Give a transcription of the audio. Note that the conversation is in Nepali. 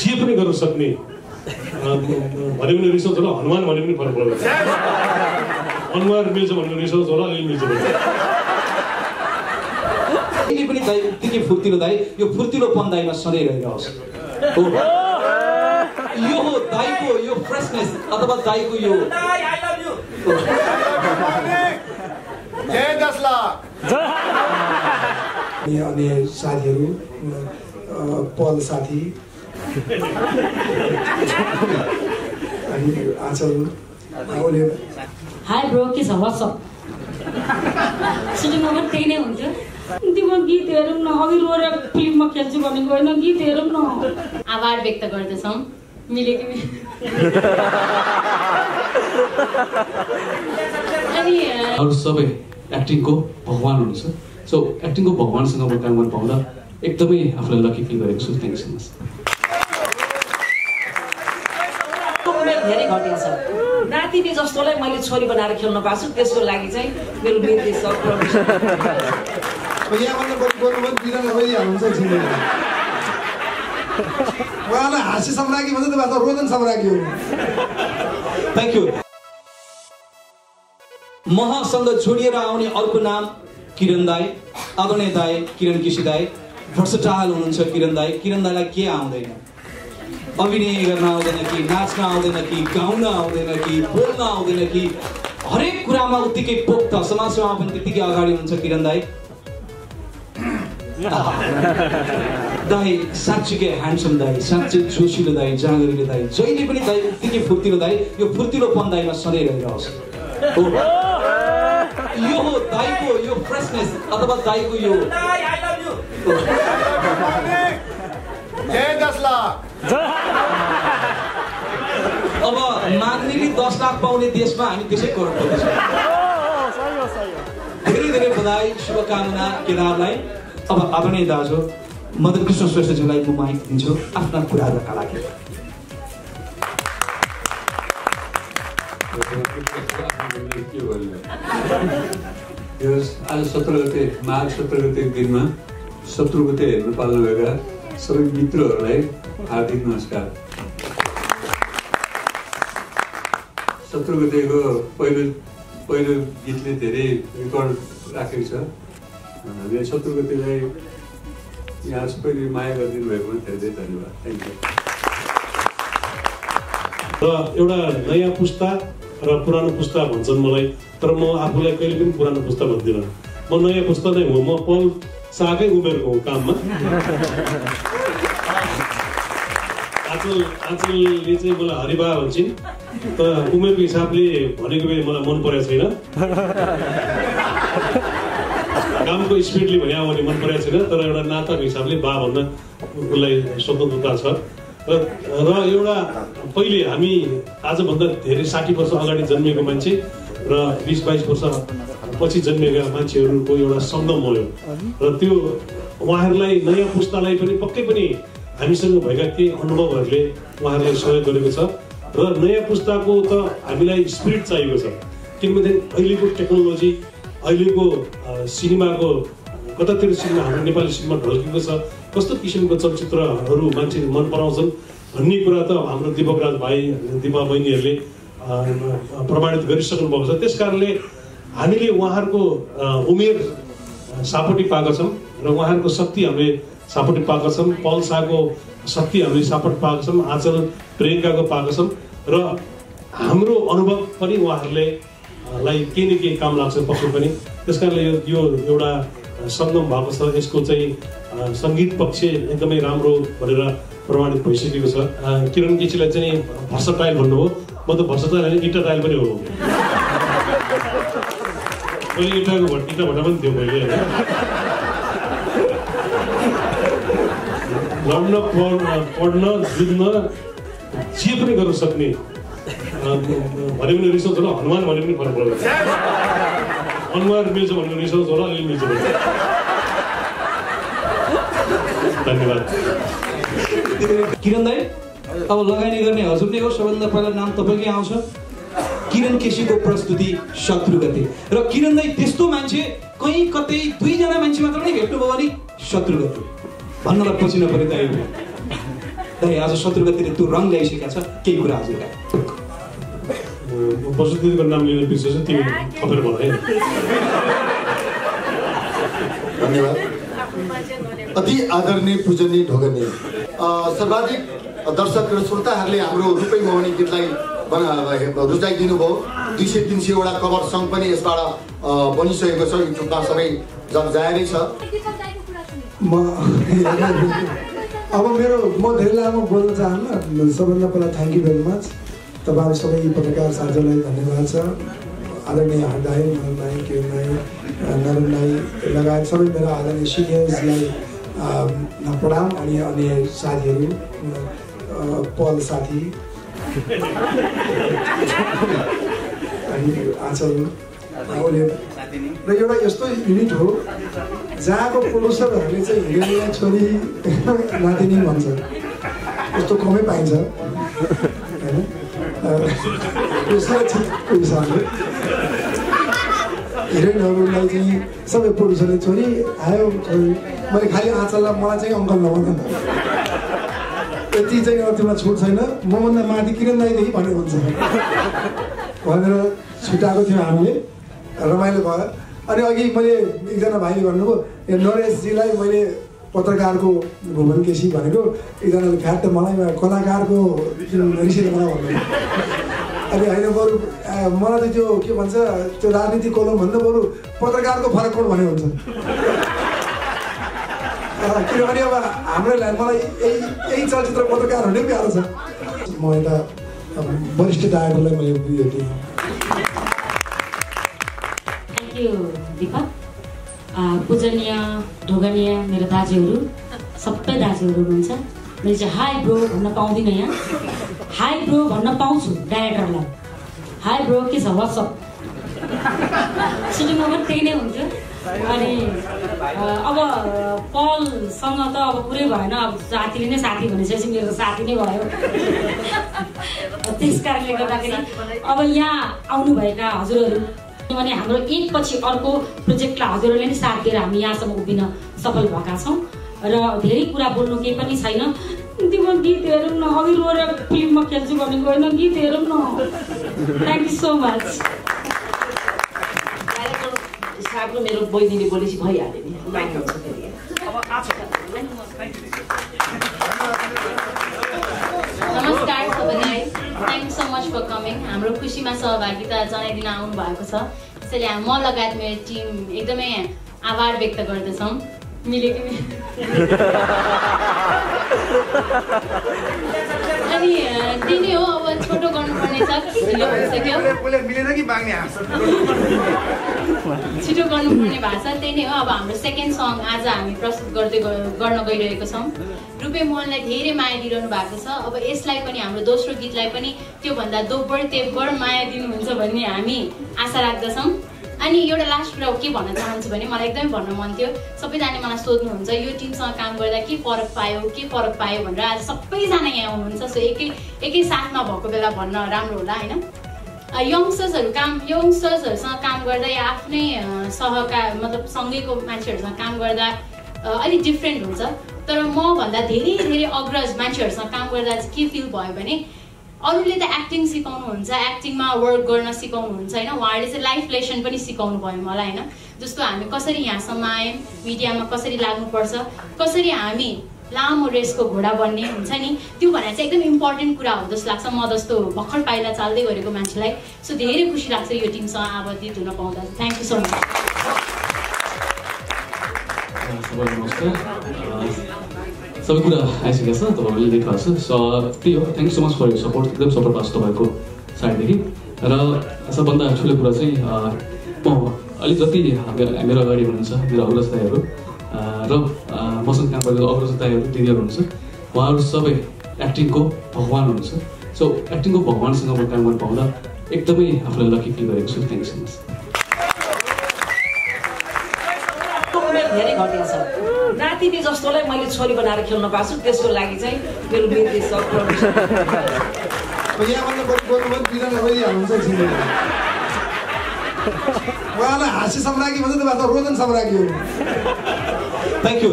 जे पनि गर्न सक्ने भने पनि रिसाउँछ होला हनुमान भने पनि फरक पर्दैन अनुहार मिल्छ भने रिसाउँछ होला अलिअलि मिल्छ भने कहिले पनि दाइ उत्तिकै फुर्तिलो दाइ यो फुर्तिलोपन दाइमा सधैँ रहिरहोस् यो हो दाइको यो फ्रेसनेस अथवा दाइको यो जय दस लाख। अनि अन्य साथीहरू पल साथी हाई ब्रो के छ वाट्सअप पनि त्यही नै हुन्थ्यो तिम्रो गीत हेरौँ न अघि रोएर फिल्ममा खेल्छु भनेको होइन गीत हेरौँ न आभार व्यक्त गर्दछौँ मिल्यो कि मिल्यो अनि अरू सबै एक्टिङको भगवान् हुनुहुन्छ सो एक्टिङको भगवान्सँग म काम गर्न पाउँदा एकदमै आफूलाई लकी फिल गरेको छु थ्याङ्क सो मच उमेर धेरै घटेको छ। नातिनी जस्तोलाई मैले छोरी बनाएर खेल्न पाएको छु त्यसको लागि चाहिँ मेरो एकछिन उहाँलाई हाँस्य सम्राज्ञी भन्छ त्यो त रोदन सम्राज्ञी हो। थ्याङ्क यू महसँग जोडिएर आउने अर्को नाम किरण दाई आदरणीय दाई किरण केसी दाई भर्सटाल हुनुहुन्छ किरण दाई। किरण दाईलाई के आउँदैन? अभिनय गर्न आउँदैन कि नाच्न आउँदैन कि गाउन आउँदैन कि बोल्न आउँदैन कि हरेक कुरामा उत्तिकै पोख्त समाजसेवामा पनि त्यत्तिकै अगाडि हुन्छ किरण दाई। दाई साँच्चीकै ह्यान्डसम दाई साँच्चै जोसिलो दाई जाँगरिलो दाई जहिले पनि दाई उत्तिकै फुर्तिलो दाई यो फुर्तिलोपन दाईमा सधैँ रहिरहोस्। हो। यो हो दाईको यो फ्रेसनेस अथवा दाईको यो जय दस लाख अब माग्नेले दस लाख पाउने देशमा हामी त्यसै करोड धेरै धेरै बधाई शुभकामना केदारलाई। अब आदरणीय दाजु मदन कृष्ण श्रेष्ठज्यूलाई म माइक दिन्छु आफ्ना कुराहरूका लागि। आज सत्र गते माघ सत्र गतेको दिनमा सत्र गते हेर्न पाल्न गएका सबै मित्रहरूलाई हार्दिक नमस्कार। सत्र गतेको पहिलो पहिलो गीतले धेरै रेकर्ड राखेको छ। हामीले सत्र गतेलाई यहाँ सबैले माया गरिदिनु भएकोमा धेरै धेरै धन्यवाद। थ्याङ्क यू र एउटा नयाँ पुस्ता र पुरानो पुस्ता भन्छन् मलाई तर म आफूलाई कहिले पनि पुरानो पुस्ता भन्दिनँ। म नयाँ पुस्ता नै हो। म पल साकै उमेरको हो काममा। आजल आजलले चाहिँ मलाई हरिबा भन्छन् तर उमेरको हिसाबले भनेको बेला मलाई मन परेको छैन। कामको स्पिडले भने भने मन परेको छैन तर एउटा नाताको हिसाबले बा भन्न उसलाई स्वतन्त्रता छ। र र एउटा पहिले हामी आजभन्दा धेरै साठी वर्ष अगाडि जन्मिएको मान्छे र बिस बाइस वर्ष पछि जन्मिएका मान्छेहरूको एउटा सङ्गम हो र त्यो उहाँहरूलाई नयाँ पुस्तालाई पनि पक्कै पनि हामीसँग भएका केही अनुभवहरूले उहाँहरूलाई सहयोग गरेको छ र नयाँ पुस्ताको त हामीलाई स्पिरिट चाहिएको छ। किनभने अहिलेको टेक्नोलोजी अहिलेको सिनेमाको कतातिर सिनेमा हाम्रो नेपाली सिनेमा ढल्केको छ। कस्तो किसिमको चलचित्रहरू मान्छेले मन पराउँछन् भन्ने कुरा त हाम्रो दिपक राज भाइ दिपा बहिनीहरूले प्रमाणित गरिसक्नु भएको छ। त्यस कारणले हामीले उहाँहरूको उमेर सापट्टि पाएका छौँ र उहाँहरूको शक्ति हामीले सापट्टि पाएका छौँ। पल शाहको शक्ति हामीले सापट्टि पाएका छौँ आचल प्रियङ्काको पाएका छौँ र हाम्रो अनुभव पनि उहाँहरूले लाई केही न केही काम लाग्छ पक्कै पनि। त्यस कारणले यो एउटा सङ्गम भएको छ। यसको चाहिँ सङ्गीत पक्ष एकदमै राम्रो भनेर प्रमाणित भइसकेको छ। किरण केसीलाई चाहिँ भर्सटाइल भन्नुभयो। म त भर्सटाइल होइन इटा टाइल पनि हो। पहिले इटाको भट इटा भट्टा पनि थियो पहिले होइन। लड्न पढ्न जुझ्न जे पनि गर्न सक्ने भने पनि रिसाउँछ होला हनुमान भने पनि फरक पर्दैन अनुहार मिल्छ भने रिसाउँछ होला अलिअलि मिल्छ धन्यवाद। किरण दाई अब लगानी गर्ने हजुर नै हो सबभन्दा पहिला नाम तपाईँकै आउँछ। किरण केसीको प्रस्तुति शत्रु गते। र किरण दाई त्यस्तो मान्छे कहीँ कतै दुईजना मान्छे मात्र नै भेट्नुभयो भने शत्रु गते। भन्नलाई पछि नपरे दाई दाइ आज शत्रुगतिले त्यो रङ ल्याइसकेका छ केही कुरा बसु दिदीको नाम लिने बिर्सेछु तिमी थपेर भन है। धन्यवाद। अति आदरणीय पूजनीय ढोगनीय। अ, सर्वाधिक दर्शक र श्रोताहरूले हाम्रो रूपै मोहनी गीतलाई बना रुचाइदिनु भयो दुई सय तिन सयवटा कभर सङ्ग पनि यसबाट बनिसकेको छ। युट्युबमा सबै जग जाहेरै छ। म अब मेरो म धेरै लामो बोल्न चाहन्न। सबभन्दा पहिला थ्याङ्क यू भेरी मच तपाईँहरू सबै पत्रकार साथीहरूलाई धन्यवाद छ। आदरणीय हरदाई राई किरण राई नरेन राई लगायत सबै मेरा आदरणीय सिनियर्सलाई प्रणाम अनि अन्य साथीहरू पल साथी। अनि आँचल र एउटा यस्तो युनिट हो। जहाँको प्रड्युसरहरूले चाहिँ हिरोइनलाई छोरी नातिनी भन्छ। यस्तो कमै पाइन्छ। होइन? हिरोइनहरूलाई चाहिँ सबै प्रड्युसरले छोरी आयो छोरी। मैले खालि आँचललाई मलाई चाहिँ अङ्कल नभन यति चाहिँ अरूमा छुट छैन। मभन्दा माथि किरण दाईदेखि भन्ने हुन्छ। भनेर छुट्याएको थियौँ हामीले। रमाइलो भयो। अनि अघि मैले एकजना भाइले भन्नुभयो नरेशजीलाई मैले पत्रकारको भुवन केसी भनेको एकजनाले फ्याट त मलाई कलाकारको ऋषिले मलाई भन्नुभयो। अनि होइन बरु मलाई त त्यो के भन्छ त्यो राजनीति कोलम भन्दा बरु पत्रकारको फरक कोड भने हुन्छ? किनभने अब हाम्रो मलाई यही यही चलचित्र पत्रकारहरूले पनि प्यारो छ। म यता वरिष्ठ गायकहरूलाई मैले उयो दिएँ। यू दिपक? पूजनीय ढोगनीय मेरो दाजुहरू सबै दाजुहरू हुनुहुन्छ। मैले चाहिँ हाई ब्रो भन्न पाउँदिनँ यहाँ। हाई ब्रो भन्न पाउँछु डाइरेक्टरलाई हाई ब्रो के छ वाट्सअप सुटिङमा पनि त्यही नै हुन्थ्यो। अनि अब पलसँग त अब कुरै भएन। अब साथीले नै साथी भनेपछि मेरो साथी नै भयो। त्यस कारणले गर्दाखेरि अब यहाँ आउनुभएका हजुरहरू किनभने हाम्रो एकपछि अर्को प्रोजेक्टलाई हजुरहरूले नै साथ दिएर हामी यहाँसम्म उभिन सफल भएका छौँ। र धेरै कुरा बोल्नु केही पनि छैन। तिम्रो गीत हेरौँ न अघि फिल्ममा खेल्छु भनेको होइन गीत हेरौँ न। थ्याङ्क यू सो मच साहबको मेरो बहिनीले बोलेपछि भइहाल्यो नि लाइन हुन्छ फेरि नमस्कार सबैलाई thank you so much for coming हाम्रो खुसीमा सहभागिता जनाइदिन आउनु भएको छ। त्यसैले म लगायत मेरो टिम एकदमै आभार व्यक्त गर्दछौँ। मिल्यो कि अनि अ, त्यही नै हो अब छोटो गर्नुपर्ने छ। कि ढिलो भइसक्यो मिलेन कि माग्ने छिटो गर्नुपर्ने छ। त्यही नै हो अब हाम्रो सेकेन्ड सङ आज हामी प्रस्तुत गर्दै गर्न गइरहेको छौँ। रुपे मोहनलाई धेरै माया दिइरहनु भएको छ। अब यसलाई पनि हाम्रो दोस्रो गीतलाई पनि त्योभन्दा दोब्बर तेब्बर माया दिनुहुन्छ भन्ने हामी आशा राख्दछौँ। अनि एउटा लास्ट कुरा के भन्न चाहन्छु भने मलाई एकदमै भन्न मन थियो। सबैजनाले मलाई सोध्नुहुन्छ यो टिमसँग काम गर्दा के फरक पायो के फरक पायो? भनेर। आज सबैजना यहाँ आउनुहुन्छ सो एकै एकै साथमा भएको बेला भन्न राम्रो होला होइन? यङ्स्टर्सहरू काम यङ्स्टर्सहरूसँग काम गर्दा या आफ्नै सहका मतलब सँगैको मान्छेहरूसँग काम गर्दा अलिक डिफ्रेन्ट हुन्छ तर मभन्दा धेरै धेरै अग्रज मान्छेहरूसँग काम गर्दा चाहिँ के फिल भयो भने अरूले त एक्टिङ सिकाउनुहुन्छ एक्टिङमा वर्क गर्न सिकाउनुहुन्छ होइन उहाँहरूले चाहिँ लाइफ लेसन पनि सिकाउनु भयो मलाई होइन जस्तो हामी कसरी यहाँसम्म आयौँ मिडियामा कसरी लाग्नुपर्छ कसरी हामी लामो रेसको घोडा बन्ने हुन्छ नि। त्यो भनेर चाहिँ एकदम इम्पोर्टेन्ट कुरा हो जस्तो लाग्छ। म जस्तो भर्खर पाइला चाल्दै गरेको मान्छेलाई। सो धेरै खुसी लाग्छ यो टिमसँग आबद्धित हुन पाउँदा। थ्याङ्क यू सो मच सबै कुरा आइसकेको छ तपाईँहरूले देख्नु भएको छ। सो त्यही हो थ्याङ्क सो मच फर यो सपोर्ट एकदम सपोर्ट भएको छ तपाईँहरूको साइडदेखि। र सबभन्दा ठुलो कुरा चाहिँ म अलिक जति मेरो अगाडि हुनुहुन्छ मेरो अग्रज र मसँग काम गरेको अग्रज दाईहरू दिदीहरू हुनुहुन्छ। उहाँहरू सबै एक्टिङको भगवान् हुनुहुन्छ। सो एक्टिङको भगवान्सँग म काम गर्नु पाउँदा एकदमै आफूलाई लकी फिल गरेको छु। थ्याङ्क यू सो मच धेरै घटिया छ। नातिनी जस्तोलाई मैले छोरी बनाएर खेल्न पाएको छु त्यसको लागि चाहिँ मेरो निर्देशक प्रड्युसर यहाँभन्दा बोल्नुभयो उहाँलाई हाँस्य सम्राज्ञी भन्छ तपाईँ त रोदन सम्राज्ञी हो। Thank you